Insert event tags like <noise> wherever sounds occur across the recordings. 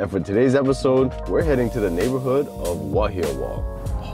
And for today's episode, we're heading to the neighborhood of Wahiawa.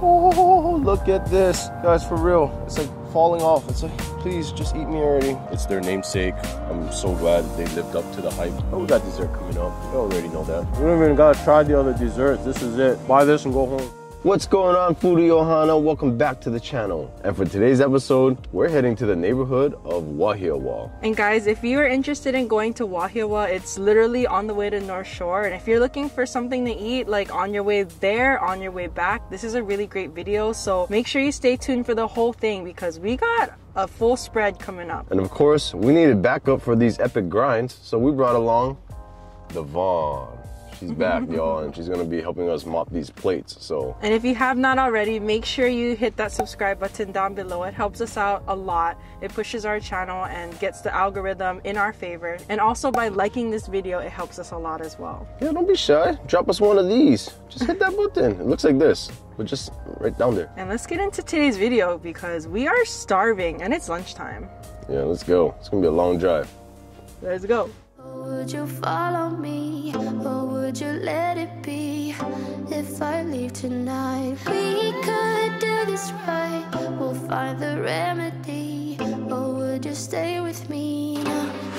Oh, look at this. Guys, for real. It's like falling off. It's like, please just eat me already. It's their namesake. I'm so glad they lived up to the hype. Oh, we got dessert coming up. You already know that. We don't even gotta try the other desserts. This is it. Buy this and go home. What's going on, Foodie Ohana? Welcome back to the channel. And for today's episode, we're heading to the neighborhood of Wahiawa. And guys, if you are interested in going to Wahiawa, it's literally on the way to North Shore. And if you're looking for something to eat, like on your way there, on your way back, this is a really great video. So make sure you stay tuned for the whole thing because we got a full spread coming up. And of course, we needed backup for these epic grinds, so we brought along the Vaughn. She's back, y'all, and she's gonna be helping us mop these plates. So, And if you have not already, make sure you hit that subscribe button down below. It helps us out a lot. It pushes our channel and gets the algorithm in our favor. And also by liking this video, it helps us a lot as well. yeah, don't be shy. Drop us one of these. Just hit that button. It looks like this, but just right down there. And let's get into today's video because we are starving and it's lunchtime. Yeah, let's go. It's gonna be a long drive. Let's go. Would you follow me or would you let it be if I leave tonight? We could do this right, we'll find the remedy. Or would you stay with me now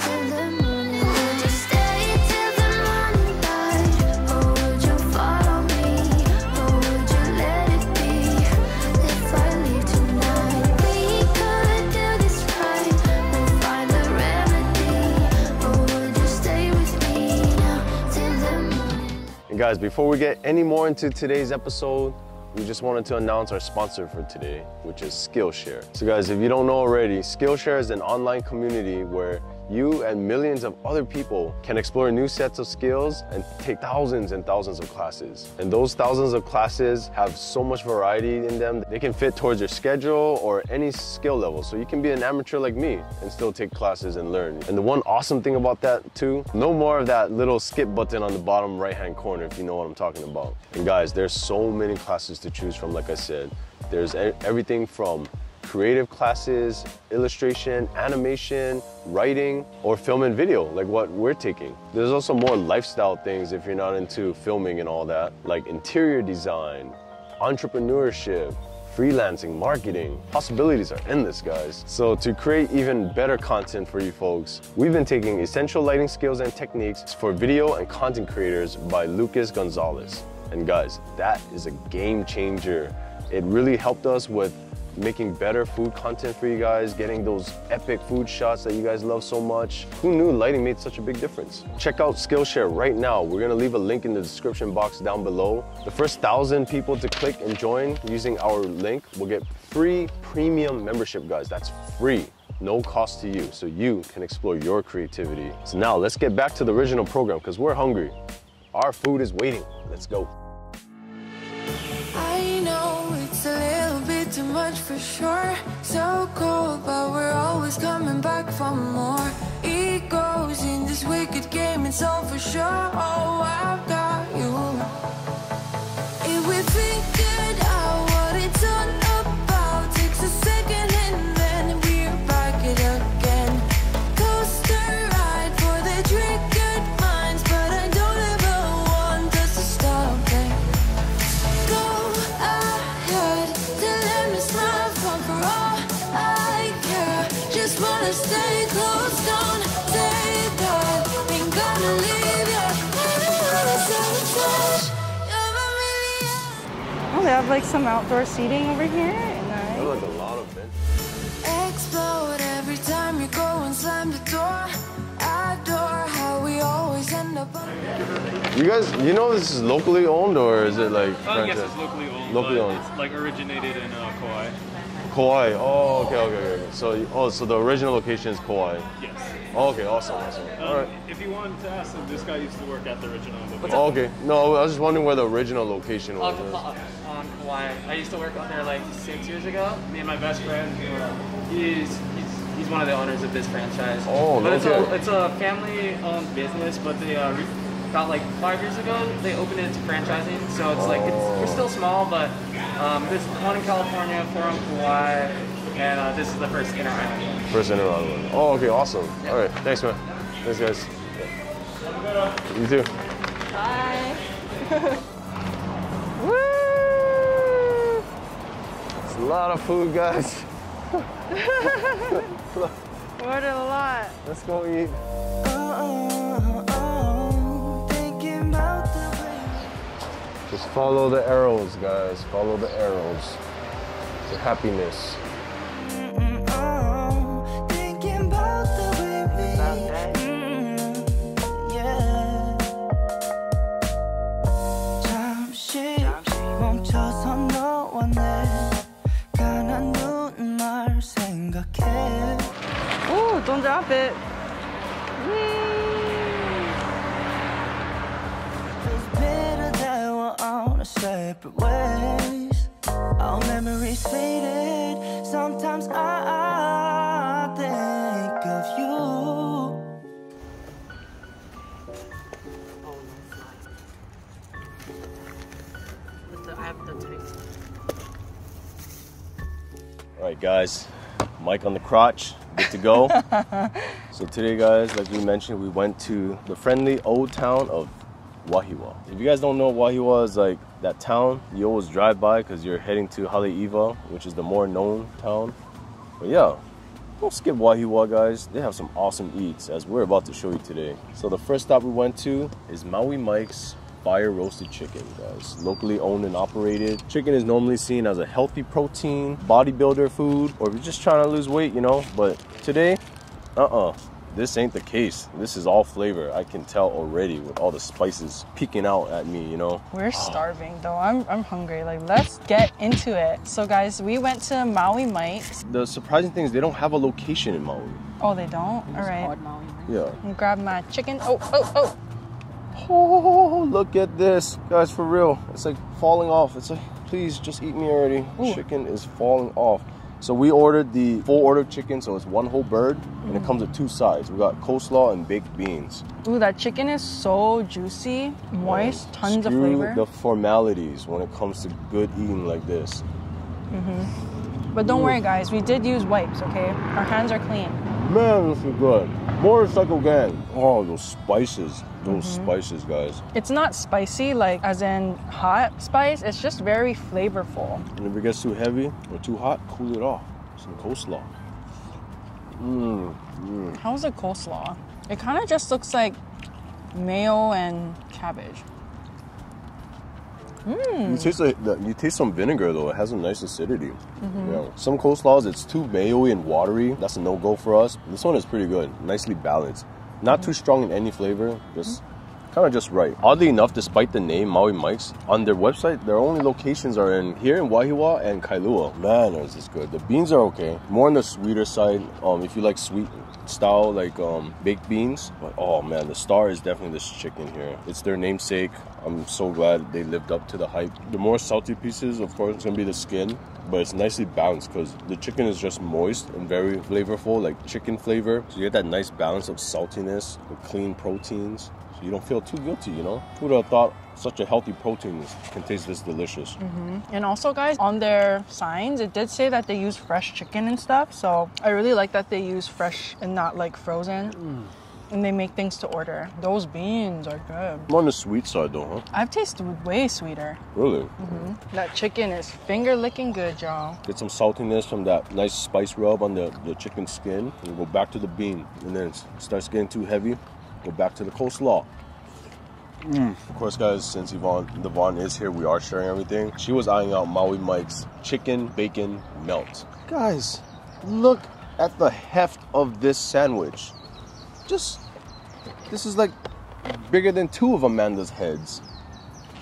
guys, before we get any more into today's episode, we just wanted to announce our sponsor for today, which is Skillshare. So guys, if you don't know already, Skillshare is an online community where you and millions of other people can explore new sets of skills and take thousands and thousands of classes. And those thousands of classes have so much variety in them. They can fit towards your schedule or any skill level. So you can be an amateur like me and still take classes and learn. And the one awesome thing about that too, no more of that little skip button on the bottom right hand corner if you know what I'm talking about. And guys, there's so many classes to choose from like I said. There's everything from creative classes, illustration, animation, writing, or film and video, like what we're taking. There's also more lifestyle things if you're not into filming and all that, like interior design, entrepreneurship, freelancing, marketing. Possibilities are endless, guys. So to create even better content for you folks, we've been taking essential lighting skills and techniques for video and content creators by Lucas Gonzalez. And guys, that is a game changer. It really helped us with making better food content for you guys, getting those epic food shots that you guys love so much. Who knew lighting made such a big difference? Check out Skillshare right now. We're gonna leave a link in the description box down below. The first thousand people to click and join using our link will get free premium membership, guys. That's free. No cost to you, so you can explore your creativity. So now let's get back to the original program because we're hungry. Our food is waiting. Let's go. Too much for sure. So cold, but we're always coming back for more. Egos in this wicked game, it's all for sure. Oh, I've got have like some outdoor seating over here. There's like a lot of bench. Explode every time you go and slam the door. Adore how we always end up. You guys, you know this is locally owned or is it like Oh, yes, it's locally owned. Locally owned. It's like originated in uh, Kauai. Kauai. Oh, okay, okay, okay. So, oh, so the original location is Kauai. Yes. Oh, okay, awesome, awesome. Um, All right. If you wanted to ask them, this guy used to work at the original. location. Oh, okay. No, I was just wondering where the original location was. on, on Kauai. I used to work out there like six years ago. Me and my best friend. uh, He's he's, he's one of the owners of this franchise. Oh, but it's okay. a it's a family-owned business, but they uh, re- about like five years ago they opened it to franchising. So it's like it's we're still small, but um, there's one in California, four on Kauai, and uh, this is the first inter island one. First inter island one. Oh, okay, awesome. All right, thanks, man. Thanks, guys. You too. Bye. <laughs> Woo! It's a lot of food, guys. <laughs> What a lot. Let's go eat. Just follow the arrows, guys. Follow the arrows to happiness. Oh, thinking about the way separate ways. Our memories faded. Sometimes I think of you. All right, guys. Mike on the crotch. Good to go. <laughs> so today, guys, like we mentioned, we went to the friendly old town of Wahiwa. If you guys don't know, Wahiwa is like that town you always drive by because you're heading to Haleiwa, which is the more known town. But yeah, don't skip Wahiwa, guys. They have some awesome eats, as we're about to show you today. So the first stop we went to is Maui Mike's Fire Roasted Chicken, guys. Locally owned and operated. Chicken is normally seen as a healthy protein, bodybuilder food, or if you're just trying to lose weight, you know. But today, uh-uh. This ain't the case. This is all flavor. I can tell already with all the spices peeking out at me, you know. We're starving though. I'm, I'm hungry. Like, let's get into it. So, guys, we went to Maui Mike's. The surprising thing is they don't have a location in Maui. Oh, they don't? All right. Yeah. And grab my chicken. Oh, oh, oh. Oh, look at this. Guys, for real. It's like falling off. It's like, please just eat me already. Ooh. Chicken is falling off. So we ordered the full order of chicken, so it's one whole bird, and it mm. comes with two sides. We got coleslaw and baked beans. Ooh, that chicken is so juicy, oh, moist, tons of flavor. the formalities when it comes to good eating like this. Mm-hmm. But don't worry, guys. We did use wipes, okay? Our hands are clean. Man, this is good. Motorcycle gang. Oh, those spices. Those Mm-hmm. spices, guys. It's not spicy, like as in hot spice. It's just very flavorful. And if it gets too heavy or too hot, cool it off. Some coleslaw. Mmm. How's the coleslaw? It kind of just looks like mayo and cabbage. You taste like the, you taste some vinegar though. It has a nice acidity. Mm-hmm. Yeah. Some coleslaws it's too mayo-y and watery. That's a no go for us. This one is pretty good. Nicely balanced. Not too strong in any flavor. Just kind of just right. Oddly enough, despite the name Maui Mike's, on their website their only locations are in here in Wahiwa and Kailua. Man, is this good. The beans are okay. More on the sweeter side. Um, if you like sweet style like um, baked beans. But oh man, the star is definitely this chicken here. It's their namesake. I'm so glad they lived up to the hype. The more salty pieces, of course, it's gonna be the skin, but it's nicely balanced because the chicken is just moist and very flavorful, like chicken flavor. So you get that nice balance of saltiness with clean proteins. So you don't feel too guilty, you know? Who would have thought such a healthy protein can taste this delicious? Mm-hmm. And also, guys, on their signs, it did say that they use fresh chicken and stuff. So I really like that they use fresh and not like frozen. Mm. And they make things to order. Those beans are good. More on the sweet side though, huh? I've tasted way sweeter. Really? That chicken is finger licking good, y'all. Get some saltiness from that nice spice rub on the, the chicken skin, and go back to the bean. And then it starts getting too heavy, go back to the coleslaw. Mm. Of course, guys, since Yvonne, Devon is here, we are sharing everything. She was eyeing out Maui Mike's chicken bacon melt. Guys, look at the heft of this sandwich. Just, this is like bigger than two of Amanda's heads.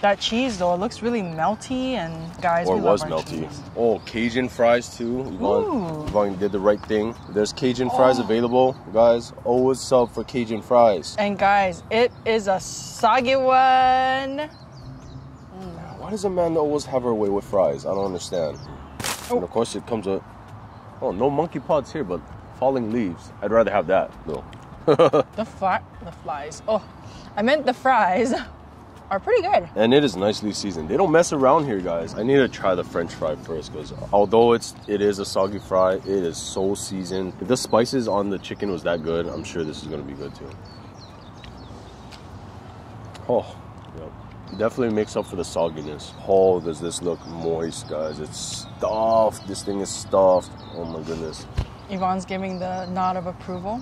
That cheese, though, it looks really melty. And guys, or we was love melty. cheese. Oh, Cajun fries too. Ooh. Yvonne, did the right thing. There's Cajun fries oh. available, guys. Always sub for Cajun fries. And guys, it is a soggy one. Mm. Why does Amanda always have her way with fries? I don't understand. Oh. And of oh. course, it comes with oh no monkey pods here, but falling leaves. I'd rather have that though. <laughs> The fly, the flies. Oh, I meant the fries <laughs> are pretty good. And it is nicely seasoned. They don't mess around here, guys. I need to try the French fry first, because although it's it is a soggy fry, it is so seasoned. If the spices on the chicken was that good, I'm sure this is gonna be good too. Oh, yep. Definitely makes up for the sogginess. Oh, does this look moist, guys? It's stuffed. This thing is stuffed. Oh my goodness. Yvonne's giving the nod of approval.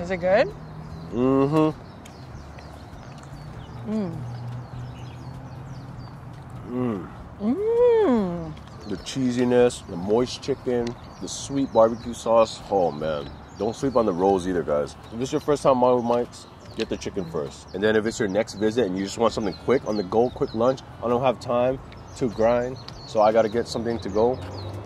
Is it good? Mm-hmm. Mmm. The cheesiness, the moist chicken, the sweet barbecue sauce. Oh man. Don't sleep on the rolls either, guys. If it's your first time on with Mike's, get the chicken first. And then if it's your next visit and you just want something quick on the go, quick lunch, I don't have time to grind, so I gotta get something to go.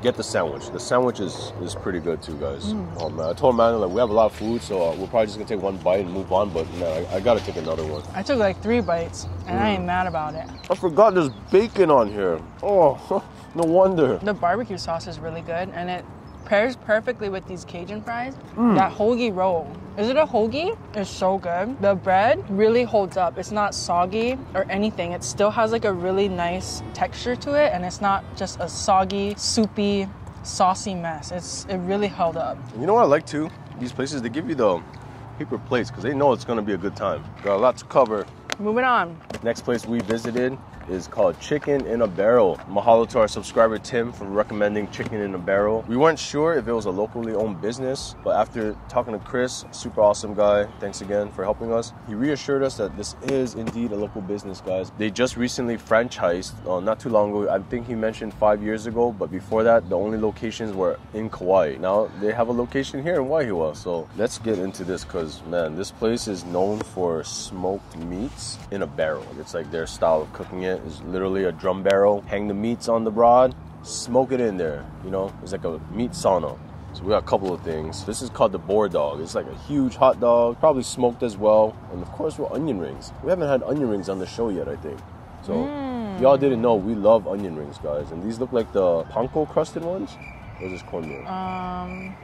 Get the sandwich. The sandwich is, is pretty good too, guys. Oh man, I told man like we have a lot of food, so uh, we're probably just gonna take one bite and move on. But man, I, I gotta take another one. I took like three bites and I ain't mm. mad about it. I forgot there's bacon on here. Oh, <laughs> no wonder. The barbecue sauce is really good and it pairs perfectly with these Cajun fries. Mm. That hoagie roll. Is it a hoagie? It's so good. The bread really holds up. It's not soggy or anything. It still has like a really nice texture to it and it's not just a soggy, soupy, saucy mess. It's it really held up. You know what I like too? These places they give you the paper plates because they know it's gonna be a good time. Got a lot to cover. Moving on. Next place we visited is called Chicken in a Barrel. Mahalo to our subscriber Tim for recommending Chicken in a Barrel. We weren't sure if it was a locally owned business, but after talking to Chris, super awesome guy, thanks again for helping us. He reassured us that this is indeed a local business, guys. They just recently franchised, uh, not too long ago. I think he mentioned five years ago, but before that, the only locations were in Kauai. Now they have a location here in Waihiwa. So let's get into this because, man, this place is known for smoked meats in a barrel. It's like their style of cooking it is literally a drum barrel. Hang the meats on the rod, smoke it in there. You know, it's like a meat sauna. So we got a couple of things. This is called the boar dog. It's like a huge hot dog, probably smoked as well. And of course, we're onion rings. We haven't had onion rings on the show yet, I think. So y'all didn't know we love onion rings, guys. And these look like the panko crusted ones. Or is this cornmeal? Um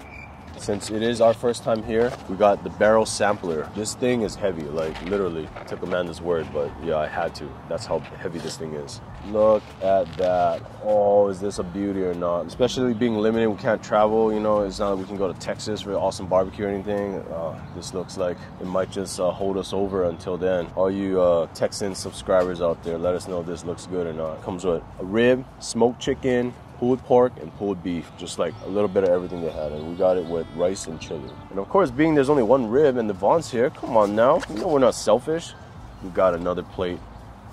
Since it is our first time here, we got the barrel sampler. This thing is heavy, like literally. Took Amanda's word, but yeah, I had to. That's how heavy this thing is. Look at that. Oh, is this a beauty or not? Especially being limited, we can't travel. You know, it's not like we can go to Texas for awesome barbecue or anything. Uh, this looks like it might just uh, hold us over until then. All you uh, Texan subscribers out there, let us know if this looks good or not. Comes with a rib, smoked chicken, pulled pork and pulled beef, just like a little bit of everything they had. And we got it with rice and chili. And of course, being there's only one rib and the Vaughn's here, come on now. You know we're not selfish. We got another plate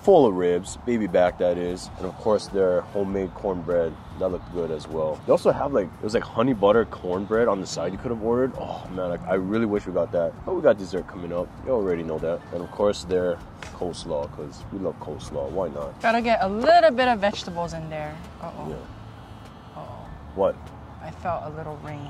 full of ribs, baby back that is. And of course, their homemade cornbread. That looked good as well. They also have like, it was like honey butter cornbread on the side you could have ordered. Oh man, I, I really wish we got that. But we got dessert coming up. You already know that. And of course, their coleslaw, because we love coleslaw. Why not? gotta get a little bit of vegetables in there. Uh oh. Yeah. Uh. What? I felt a little rain.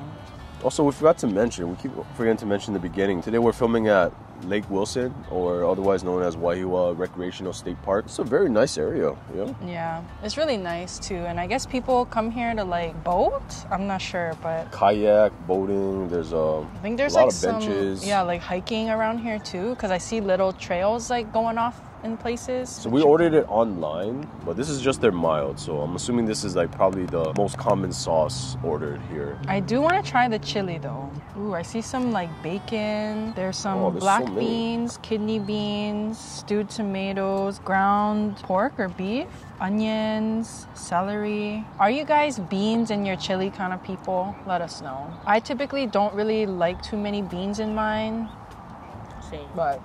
Also, we forgot to mention, we keep forgetting to mention the beginning. Today we're filming at Lake Wilson, or otherwise known as Waihiwa Recreational State Park. It's a very nice area, yeah. Yeah, it's really nice too. And I guess people come here to like boat. I'm not sure, but Kayak, boating, there's a, I think there's a lot like of some benches. yeah, like hiking around here too. Because I see little trails like going off in places. So we ordered it online, but this is just their mild. So I'm assuming this is like probably the most common sauce ordered here. I do want to try the chili though. Ooh, I see some like bacon. There's some Oh, there's black so beans, kidney beans, stewed tomatoes, ground pork or beef, onions, celery. Are you guys beans in your chili kind of people? Let us know. I typically don't really like too many beans in mine, Same. but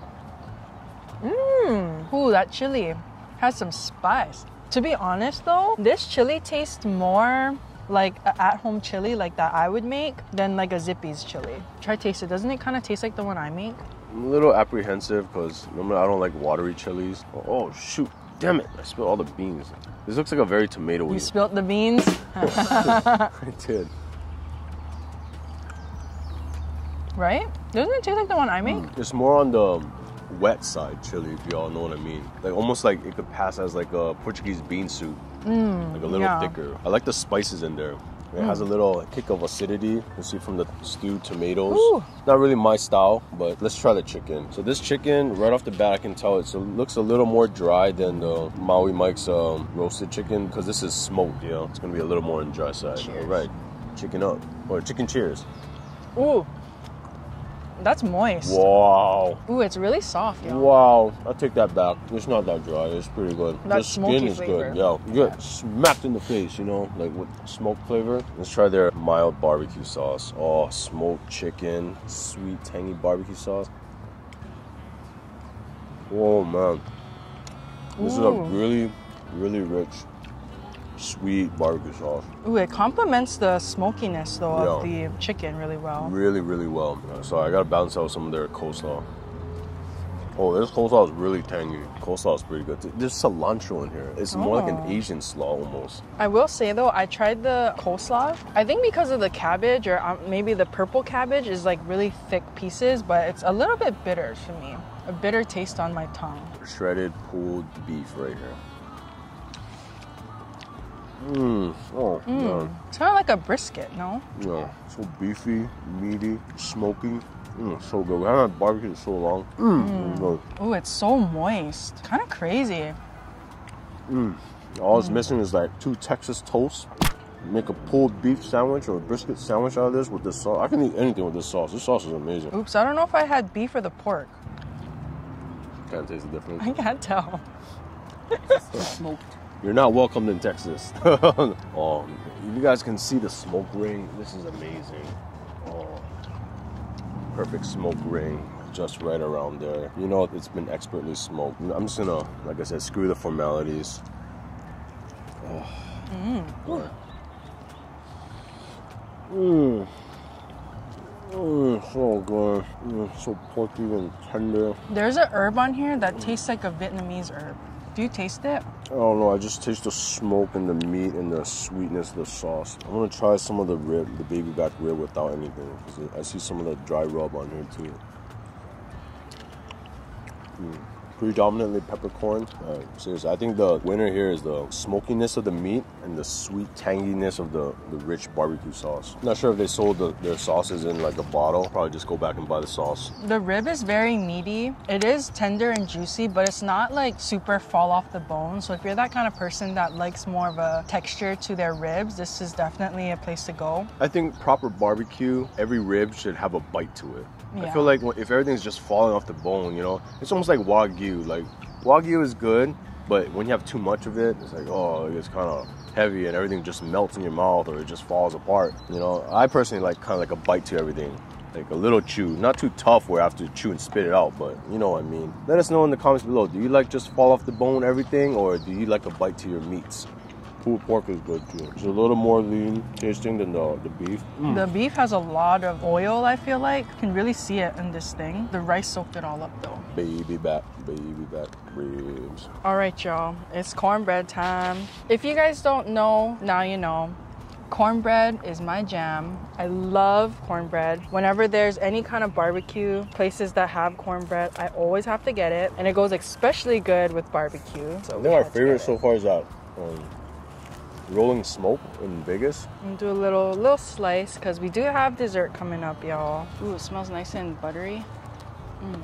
mmm, ooh, that chili has some spice. To be honest though, this chili tastes more like a at-home chili like that I would make than like a Zippy's chili. Try taste it. Doesn't it kind of taste like the one I make? I'm a little apprehensive because normally I don't like watery chilies. Oh, oh, shoot, damn it! I spilled all the beans. This looks like a very tomatoey. You spilt the beans. <laughs> I did. Right? Doesn't it taste like the one I make? Mm, it's more on the wet side chili, if y'all know what I mean. Like almost like it could pass as like a Portuguese bean soup, like a little yeah. thicker. I like the spices in there. It has a little kick of acidity. You see from the stewed tomatoes. Ooh. Not really my style, but let's try the chicken. So this chicken, right off the bat, I can tell it looks a little more dry than the Maui Mike's um, roasted chicken because this is smoked. You know, it's gonna be a little more on the dry side. Cheers. All right, chicken up or chicken cheers. Ooh. That's moist. Wow. Ooh, it's really soft, yo. Wow. I take that back. It's not that dry. It's pretty good. That the smoky skin is flavor. good. Yeah. You get smacked in the face, you know, like with smoke flavor. Let's try their mild barbecue sauce. Oh, smoked chicken, sweet, tangy barbecue sauce. Oh, man. This is a really, really rich, sweet barbecue sauce. Ooh, it complements the smokiness though of the chicken really well. Really, really well. So I gotta balance out some of their coleslaw. Oh, this coleslaw is really tangy. Coleslaw is pretty good. There's cilantro in here. It's more like an Oh. Asian slaw almost. I will say though, I tried the coleslaw. I think because of the cabbage or um, maybe the purple cabbage is like really thick pieces, but it's a little bit bitter to me. A bitter taste on my tongue. Shredded pulled beef right here. Mmm. Oh, mm. man. It's kind of like a brisket, no? Yeah. So beefy, meaty, smoky. Mm, so good. We haven't had barbecue in so long. Mmm. Good. Ooh, it's so moist. Kind of crazy. Mmm. All it's missing is like two Texas toasts. Make a pulled beef sandwich or a brisket sandwich out of this with this sauce. I can eat anything with this sauce. This sauce is amazing. Oops, I don't know if I had beef or the pork. Can't taste the difference. I can't tell. <laughs> Smoked. You're not welcomed in Texas. <laughs> oh, you guys can see the smoke ring. This is amazing. Oh, perfect smoke ring, just right around there. You know, it's been expertly smoked. I'm just gonna, like I said, screw the formalities. Oh. Mmm. Mmm. Mmm, so good. Mm, so porky and tender. There's a herb on here that tastes like a Vietnamese herb. Do you taste it? I don't know. I just taste the smoke and the meat and the sweetness of the sauce. I'm gonna try some of the rib, the baby back rib without anything. 'cause I see some of the dry rub on here too. Mm. Predominantly peppercorn. Uh, seriously, I think the winner here is the smokiness of the meat and the sweet tanginess of the, the rich barbecue sauce. Not sure if they sold the, their sauces in like a bottle. Probably just go back and buy the sauce. The rib is very meaty. It is tender and juicy, but it's not like super fall off the bone. So if you're that kind of person that likes more of a texture to their ribs, this is definitely a place to go. I think proper barbecue, every rib should have a bite to it. I feel like if everything's just falling off the bone, you know, it's almost like wagyu. Like wagyu is good, but when you have too much of it, it's like oh, it's kind of heavy and everything just melts in your mouth or it just falls apart. You know, I personally like kind of like a bite to everything. Like a little chew, not too tough where I have to chew and spit it out, but you know what I mean. Let us know in the comments below. Do you like just fall off the bone everything, or do you like a bite to your meats? Pulled pork is good too. It's a little more lean tasting than the, the beef. The beef has a lot of oil, I feel like. You can really see it in this thing. The rice soaked it all up though. Baby back, baby back ribs. All right, y'all. It's cornbread time. If you guys don't know, now you know. Cornbread is my jam. I love cornbread. Whenever there's any kind of barbecue places that have cornbread, I always have to get it. And it goes especially good with barbecue. So I we think our favorite so far is that um, rolling smoke in Vegas. And do a little little slice because we do have dessert coming up, y'all. Ooh, it smells nice and buttery. Mmm.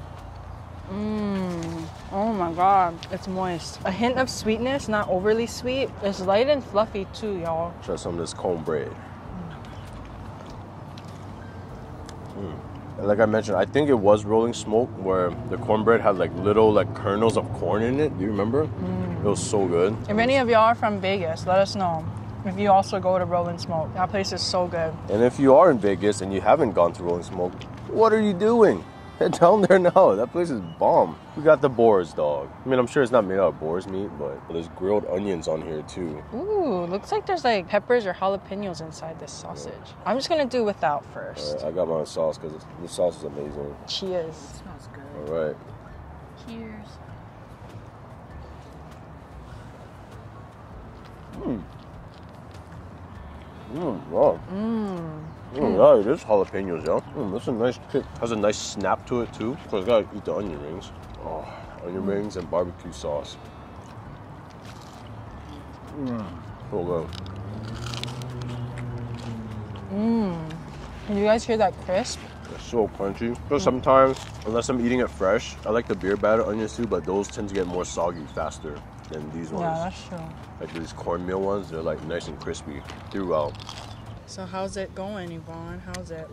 Mmm. Oh my god, it's moist. A hint of sweetness, not overly sweet. It's light and fluffy too, y'all. Try some of this cornbread. Mm. And Like I mentioned, I think it was rolling smoke where the cornbread had like little like kernels of corn in it. Do you remember? Mm. It was so good. If any of y'all are from Vegas, let us know. If you also go to Rolling Smoke, that place is so good. And if you are in Vegas and you haven't gone to Rolling Smoke, what are you doing? <laughs> Head down there now. That place is bomb. We got the boars, dog. I mean, I'm sure it's not made out of boar's meat, but there's grilled onions on here too. Ooh, looks like there's like peppers or jalapenos inside this sausage. I'm just gonna do without first. Alright, I got my own sauce because the sauce is amazing. Cheers. Smells good. All right. Cheers. Mmm, wow. Mmm. Mm, yeah, it is jalapenos, yeah. Mm, that's a nice kick. Has a nice snap to it too. So I gotta eat the onion rings. Oh, onion rings and barbecue sauce. Mmm. So good. Can you guys hear that crisp? It's so crunchy. So sometimes, unless I'm eating it fresh, I like the beer batter onions too, but those tend to get more soggy faster than these ones. Yeah, that's true. like these cornmeal ones, they're like nice and crispy throughout. So how's it going, Yvonne? How's it?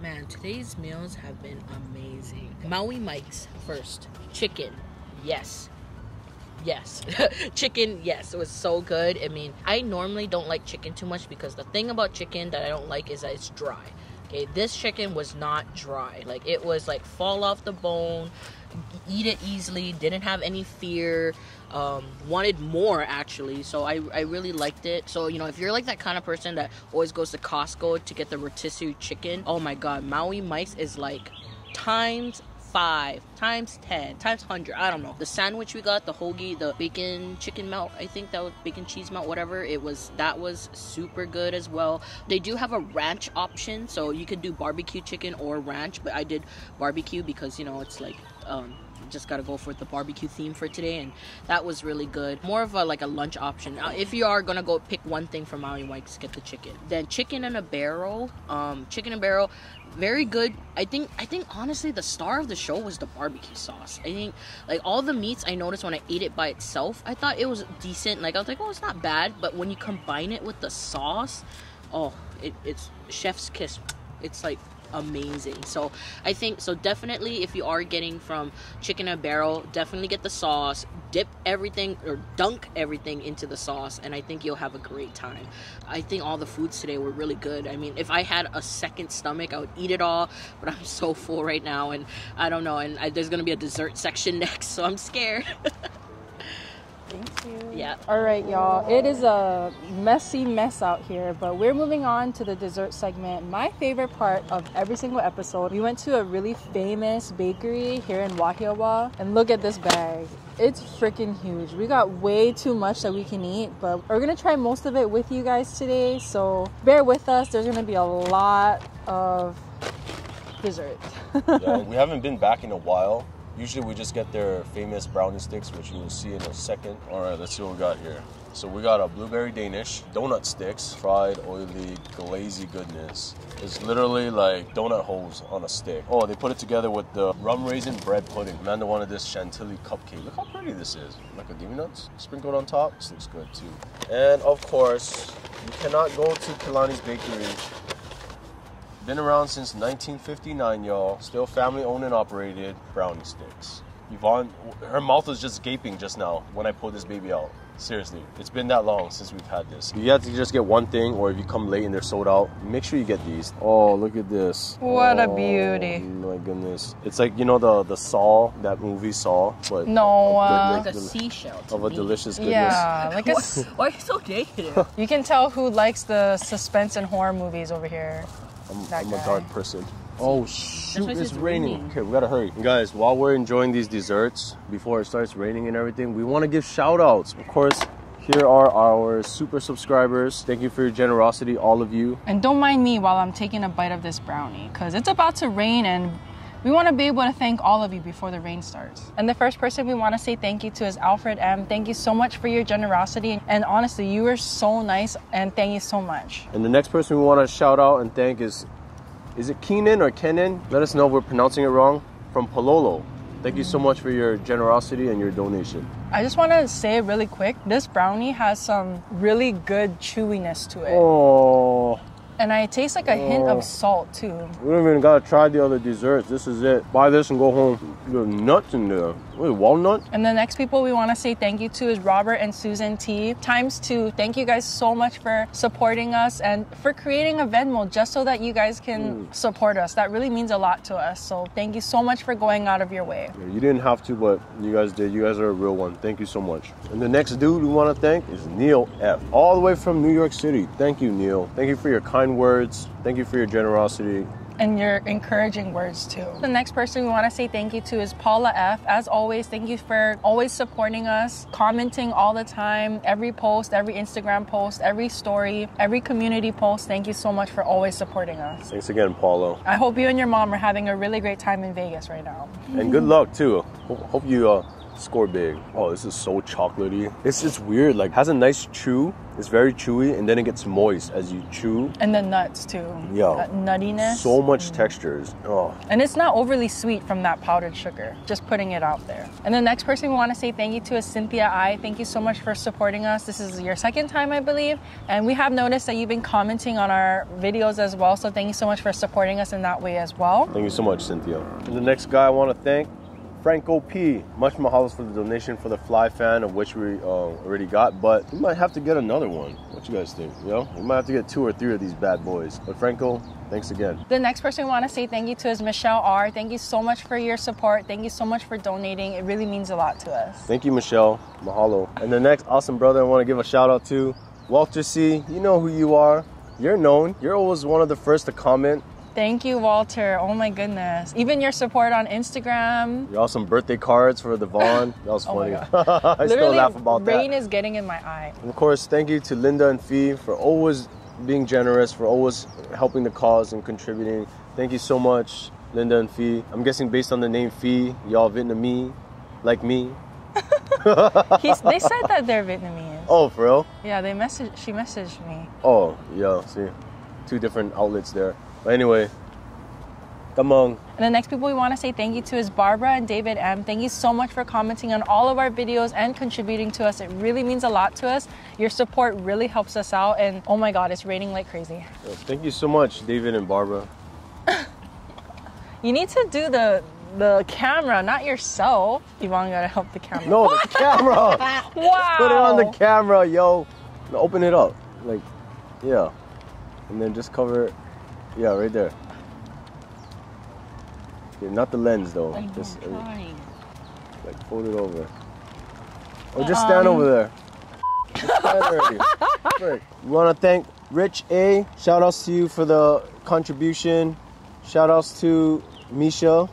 Man, today's meals have been amazing. Maui Mike's first. Chicken. Yes. Yes. <laughs> chicken, yes. It was so good. I mean, I normally don't like chicken too much because the thing about chicken that I don't like is that it's dry. Okay, this chicken was not dry. Like it was like fall off the bone, eat it easily, didn't have any fear. Um, wanted more actually, so I, I really liked it. So you know, if you're like that kind of person that always goes to Costco to get the rotisserie chicken, oh my god, Maui Mike's is like times five times 10 times 100 i don't know. The sandwich we got the hoagie the bacon chicken melt i think that was bacon cheese melt whatever it was that was super good as well. They do have a ranch option so you could do barbecue chicken or ranch but i did barbecue because you know it's like um just gotta go for the barbecue theme for today and that was really good. More of a like a lunch option. Now if you are gonna go pick one thing from maui Mike's, get the chicken. Then chicken in a barrel um chicken in a barrel very good. I think i think honestly the star of the show was the barbecue sauce. I think like all the meats i noticed when i ate it by itself i thought it was decent. Like i was like oh it's not bad but when you combine it with the sauce oh it, it's chef's kiss it's like amazing. So i think so definitely if you are getting from chicken in a barrel definitely get the sauce. Dip everything or dunk everything into the sauce and i think you'll have a great time. I think all the foods today were really good. I mean if i had a second stomach i would eat it all but i'm <laughs> so full right now and i don't know and I, there's gonna be a dessert section <laughs> next so i'm scared <laughs> Thank you. yeah All right, y'all. It is a messy mess out here, but we're moving on to the dessert segment. My favorite part of every single episode, we went to a really famous bakery here in Wahiawa, and look at this bag. It's freaking huge. We got way too much that we can eat, but we're gonna try most of it with you guys today, so bear with us. There's gonna be a lot of dessert. <laughs> yeah, we haven't been back in a while. Usually we just get their famous brownie sticks, which you will see in a second. All right, let's see what we got here. So we got a blueberry Danish donut sticks, fried, oily, glazy goodness. It's literally like donut holes on a stick. Oh, they put it together with the rum raisin bread pudding. Amanda wanted this chantilly cupcake. Look how pretty this is. Macadamia nuts sprinkled on top. This looks good too. And of course, you cannot go to Kilani's Bakery been around since 1959, y'all. Still family owned and operated. Brownie sticks. Yvonne, her mouth was just gaping just now when I pulled this baby out. Seriously, it's been that long since we've had this. You have to just get one thing, or if you come late and they're sold out, make sure you get these. Oh, look at this. What a Oh, beauty. My goodness. It's like, you know, the, the Saw, that movie Saw, but No, of uh, goodness- like a seashell to of a me. delicious goodness. Yeah, like a why, why are you so negative <laughs> You can tell who likes the suspense and horror movies over here. I'm, I'm a dark person. Oh shoot, why it it's raining. raining. Okay, we gotta hurry. Guys, while we're enjoying these desserts, before it starts raining and everything, we wanna give shout outs. Of course, here are our super subscribers. Thank you for your generosity, all of you. And don't mind me while I'm taking a bite of this brownie, because it's about to rain and we want to be able to thank all of you before the rain starts. And the first person we want to say thank you to is Alfred M. Thank you so much for your generosity. And honestly, you were so nice and thank you so much. And the next person we wanna shout out and thank is is it Keenan or Kenan? Let us know if we're pronouncing it wrong. From Palolo. Thank you so much for your generosity and your donation. I just want to say really quick this brownie has some really good chewiness to it. Oh, And I taste like a hint Oh. of salt too. we don't even gotta try the other desserts. This is it. Buy this and go home. There's nuts in there. Wait, walnut? And the next people we want to say thank you to is Robert and Susan T. Times two. Thank you guys so much for supporting us and for creating a Venmo just so that you guys can mm. support us. That really means a lot to us. So thank you so much for going out of your way. Yeah, You didn't have to, but you guys did. You guys are a real one. Thank you so much. And the next dude we want to thank is Neil F. All the way from New York City. Thank you, Neil. Thank you for your kind words. Thank you for your generosity. And your encouraging words too. The next person we want to say thank you to is Paula F. As always, thank you for always supporting us, commenting all the time, every post, every Instagram post, every story, every community post. Thank you so much for always supporting us. Thanks again, Paulo. I hope you and your mom are having a really great time in Vegas right now. And good luck, too. Hope, hope you uh, Score big. Oh, this is so chocolatey. It's just weird. Like has a nice chew. It's very chewy, and then it gets moist as you chew. And the nuts too. Yeah. That nuttiness. So much textures. Oh, And it's not overly sweet from that powdered sugar. Just putting it out there. And the next person we want to say thank you to is Cynthia I. Thank you so much for supporting us. This is your second time, I believe. And we have noticed that you've been commenting on our videos as well. So thank you so much for supporting us in that way as well. thank you so much, Cynthia. And the next guy I want to thank. Franco P. Much mahalos for the donation for the fly fan, of which we uh, already got, but we might have to get another one. What you guys think? You know, we might have to get two or three of these bad boys. But Franco, thanks again. The next person we want to say thank you to is Michelle R. Thank you so much for your support. Thank you so much for donating. It really means a lot to us. Thank you, Michelle. Mahalo. And the next awesome brother I want to give a shout out to, Walter C. You know who you are. You're known. You're always one of the first to comment. Thank you, Walter. Oh my goodness. Even your support on Instagram. Y'all awesome birthday cards for the Vaughn. That was Oh funny. <laughs> I still laugh about that. The rain is getting in my eye. And of course, thank you to Linda and Fee for always being generous, for always helping the cause and contributing. Thank you so much, Linda and Fee. I'm guessing based on the name Fee, y'all Vietnamese, like me. <laughs> He's, they said that they're Vietnamese. Oh, for real? Yeah, they messaged. She messaged me. Oh, yeah, see. Two different outlets there. But anyway, come on. And the next people we want to say thank you to is Barbara and David M. Thank you so much for commenting on all of our videos and contributing to us. It really means a lot to us. Your support really helps us out. And oh my God, it's raining like crazy. Thank you so much, David and Barbara. <laughs> You need to do the the camera, not yourself. Yvonne gotta help the camera. No, the <laughs> camera. Wow. Put it on the camera, yo. Open it up. Like, yeah. And then just cover it. Yeah, right there. Yeah, not the lens though. Just uh, like fold it over. Or just stand Um. over there. Just stand already. <laughs> Frick. We want to thank Rich A. Shout outs to you for the contribution. Shout outs to Misha,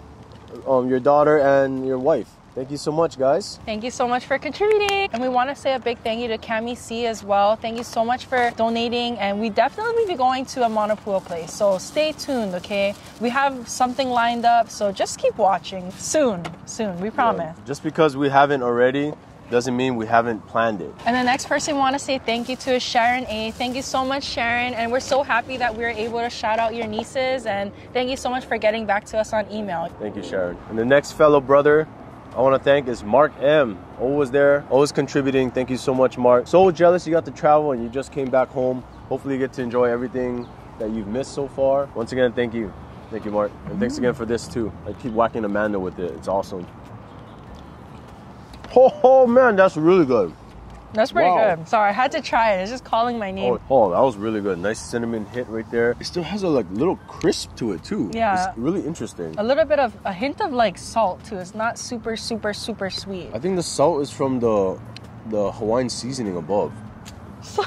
um, your daughter, and your wife. Thank you so much, guys. Thank you so much for contributing. And we want to say a big thank you to Cami C as well. Thank you so much for donating. And we definitely will be going to a manapua place. So stay tuned, okay? We have something lined up. So just keep watching. Soon, soon, we promise. Just because we haven't already doesn't mean we haven't planned it. And the next person we want to say thank you to is Sharon A. Thank you so much, Sharon. And we're so happy that we were able to shout out your nieces. And thank you so much for getting back to us on email. Thank you, Sharon. And the next fellow brother I want to thank is Mark M. Always there, always contributing. Thank you so much, Mark. So jealous you got to travel and you just came back home. Hopefully, you get to enjoy everything that you've missed so far. Once again, thank you. Thank you, Mark. And thanks again for this too. I keep whacking Amanda with it. It's awesome. Oh, oh man, that's really good. That's pretty Wow. good. Sorry, I had to try it. It's just calling my name. Oh, oh, that was really good. Nice cinnamon hit right there. It still has a like little crisp to it too. Yeah. It's really interesting. A little bit of a hint of like salt too. It's not super, super, super sweet. I think the salt is from the the Hawaiian seasoning above. <laughs> So.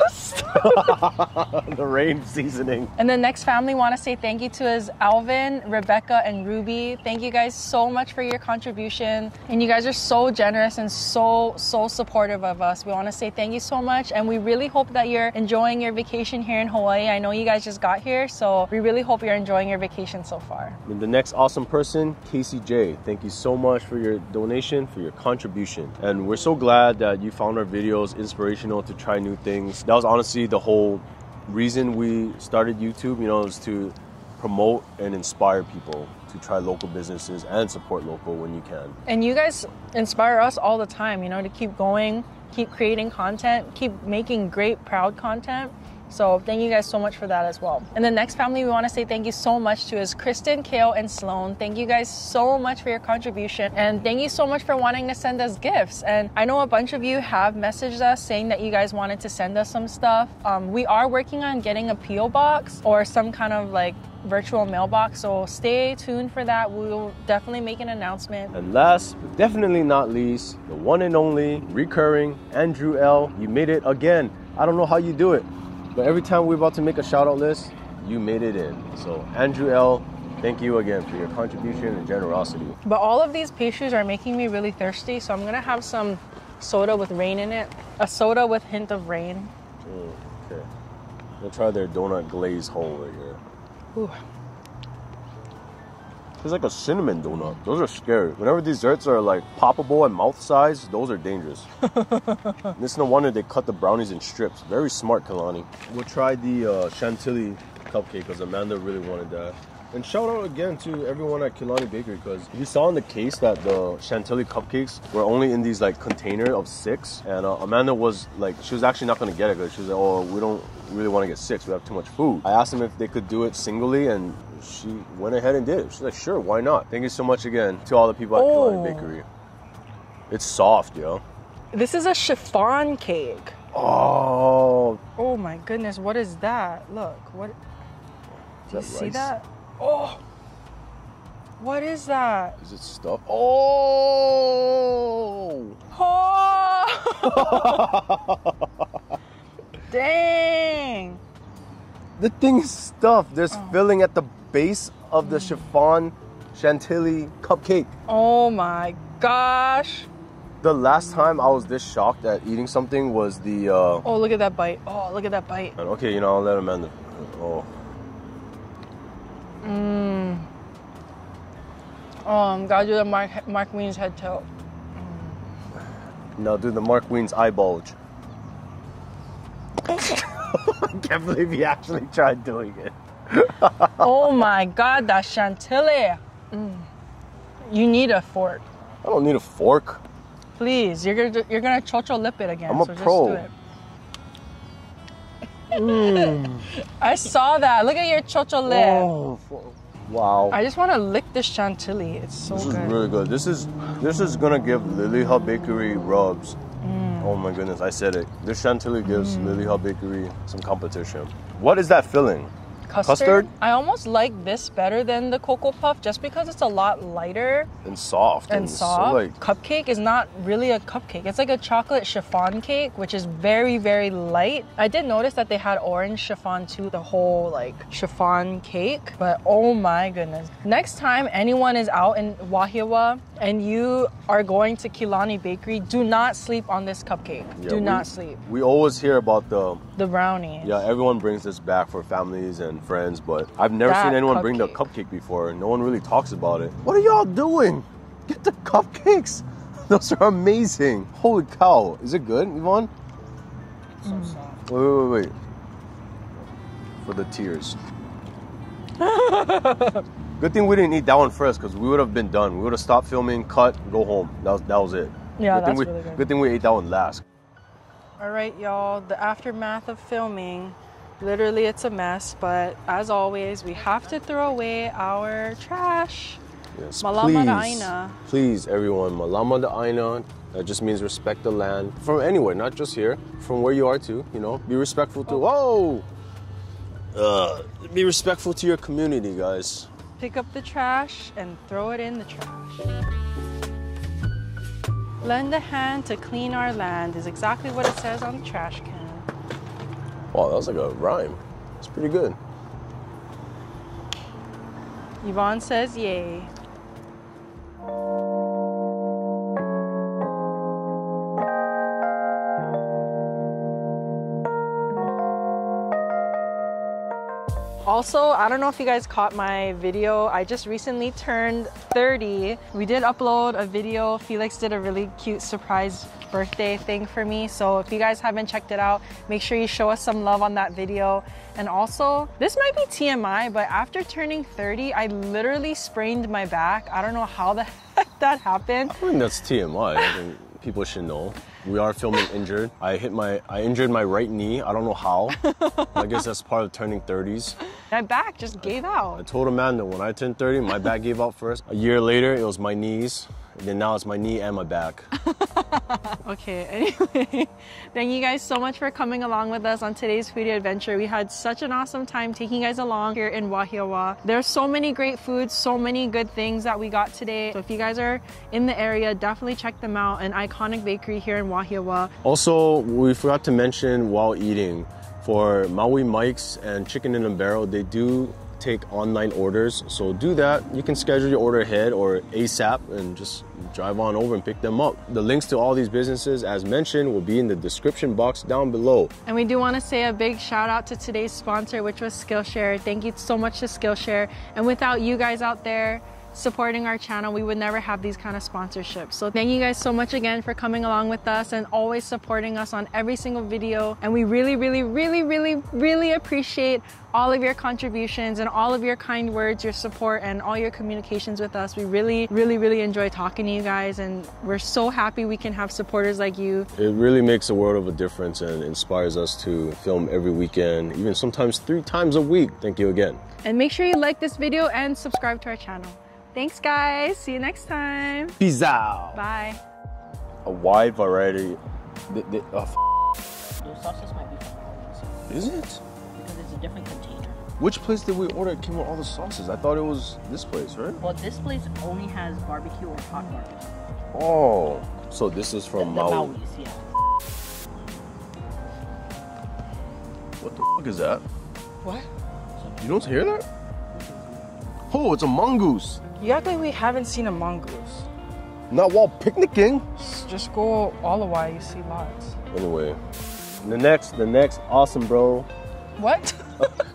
<laughs> the rain seasoning. And the next family want to say thank you to is Alvin, Rebecca, and Ruby. Thank you guys so much for your contribution. And you guys are so generous and so, so supportive of us. We want to say thank you so much. And we really hope that you're enjoying your vacation here in Hawaii. I know you guys just got here, so we really hope you're enjoying your vacation so far. And the next awesome person, Casey J. Thank you so much for your donation, for your contribution. And we're so glad that you found our videos inspirational to try new things. That was honestly the whole reason we started YouTube, you know, is to promote and inspire people to try local businesses and support local when you can. And you guys inspire us all the time, you know, to keep going, keep creating content, keep making great, proud content. So thank you guys so much for that as well. And the next family we want to say thank you so much to is Kristen, Kale, and Sloan. Thank you guys so much for your contribution. And thank you so much for wanting to send us gifts. And I know a bunch of you have messaged us saying that you guys wanted to send us some stuff. Um, we are working on getting a P.O. box or some kind of like virtual mailbox. So stay tuned for that. We will definitely make an announcement. And last, but definitely not least, the one and only recurring Andrew L. You made it again. I don't know how you do it, but every time we're about to make a shout out list, you made it in. So, Andrew L., thank you again for your contribution and generosity. But all of these pastries are making me really thirsty, so I'm gonna have some soda with rain in it. A soda with hint of rain. Mm, okay. We'll try their donut glaze hole right here. Ooh. It's like a cinnamon donut. Those are scary. Whenever desserts are like poppable and mouth size, those are dangerous. <laughs> this is no wonder they cut the brownies in strips. Very smart, Kilani. We'll try the uh, chantilly cupcake because Amanda really wanted that. And shout out again to everyone at Kilani Bakery because you saw in the case that the chantilly cupcakes were only in these like container of six, and uh, Amanda was like, she was actually not gonna get it because she was like, oh, we don't really want to get six. We have too much food. I asked them if they could do it singly, and she went ahead and did it. She's like, sure, why not? Thank you so much again to all the people at Oh. Bakery. It's soft, yo. This is a chiffon cake. Oh, Oh my goodness, what is that? Look, what? Do you see rice? that? Oh, what is that? is it stuffed? Oh. Oh! <laughs> Dang! The thing is stuffed. There's Oh. filling at the base of Mm. the chiffon chantilly cupcake. Oh my gosh! The last time I was this shocked at eating something was the. Uh, Oh, look at that bite! Oh, look at that bite! and okay, you know, I'll let him end it. Oh, I'm gotta do the Mark Mark Wiens' head tilt. now do the Mark Wiens' eye bulge. <laughs> <laughs> I can't believe he actually tried doing it. <laughs> oh my god, that chantilly! Mm. You need a fork, I don't need a fork. please. You're gonna you're gonna chocho lip it again. I'm a so pro. Just do it. <laughs> I saw that. Look at your chocho lip. Oh, wow. I just want to lick this chantilly. It's so This is good. really good. This is this is gonna give Liliha Bakery rubs. Mm. Oh my goodness, I said it. This chantilly gives Liliha Bakery some competition. What is that filling? Custard? Custard? I almost like this better than the coco puff just because it's a lot lighter And soft and so, soft. like Cupcake is not really a cupcake. It's like a chocolate chiffon cake, which is very, very light. I did notice that they had orange chiffon too, the whole like chiffon cake. But oh my goodness. Next time anyone is out in Wahiawa and you are going to Kilani Bakery, do not sleep on this cupcake. yeah, do we- not sleep. We always hear about the The brownie. yeah. Everyone brings this back for families and friends, but I've never That seen anyone bring the cupcake. cupcake before. No one really talks about it. What are y'all doing? Get the cupcakes. <laughs> Those are amazing. Holy cow! Is it good, Yvonne? Mm. Wait, wait, wait, wait. For the tears. <laughs> Good thing we didn't eat that one first, because we would have been done. We would have stopped filming, cut, go home. That was that was it. Yeah, good thing that's we, really good. Good thing we ate that one last. All right, y'all, the aftermath of filming. Literally, it's a mess, but as always, we have to throw away our trash. Yes, Malama please, aina. please, everyone. Malama da aina. That just means respect the land from anywhere, not just here. From where you are too. You know, be respectful to. Whoa. Uh, be respectful to your community, guys. Pick up the trash and throw it in the trash. Lend a hand to clean our land is exactly what it says on the trash can. Wow, that was like a rhyme. It's pretty good. Yvonne says yay. Also, I don't know if you guys caught my video. I just recently turned 30. We did upload a video. Felix did a really cute surprise birthday thing for me. So if you guys haven't checked it out, make sure you show us some love on that video. And also, this might be TMI, but after turning 30, I literally sprained my back. I don't know how the <laughs> heck that happened. I think that's TMI. I think people should know. We are filming injured. I hit my, I injured my right knee. I don't know how. I guess that's part of turning 30s. My back just gave out. I told Amanda when I turned 30, my back gave out first. A year later, it was my knees. And then now it's my knee and my back. <laughs> Okay, anyway, <laughs> thank you guys so much for coming along with us on today's foodie adventure. We had such an awesome time taking you guys along here in Wahiawa. There's so many great foods, so many good things that we got today. So if you guys are in the area, definitely check them out. An iconic bakery here in Wahiawa. Also, we forgot to mention while eating for Maui Mike's and Chicken in a Barrel, they do take online orders. So do that. You can schedule your order ahead or ASAP and just drive on over and pick them up. The links to all these businesses, as mentioned, will be in the description box down below. And we do want to say a big shout out to today's sponsor, which was Skillshare. Thank you so much to Skillshare. And without you guys out there, supporting our channel, we would never have these kind of sponsorships. So thank you guys so much again for coming along with us and always supporting us on every single video. And we really, really, really, really, really appreciate all of your contributions and all of your kind words, your support, and all your communications with us. We really, really, really enjoy talking to you guys, and we're so happy we can have supporters like you. It really makes a world of a difference and inspires us to film every weekend, even sometimes three times a week. Thank you again. And make sure you like this video and subscribe to our channel. Thanks, guys. See you next time. Peace out. Bye. A wide variety. th- th- uh, f- Those sauces might be from Hardee's is it? because it's a different container. Which place did we order? It came with all the sauces. I thought it was this place, right? Well, this place only has barbecue or hot barbecue. Oh, so this is from the Maui. Maui's, yeah. What the fuck is that? What? You don't hear that? Oh, it's a mongoose. You act like we haven't seen a mongoose. Not while picnicking. Just go all the way, you see lots. Anyway, the next, the next awesome bro. What? <laughs>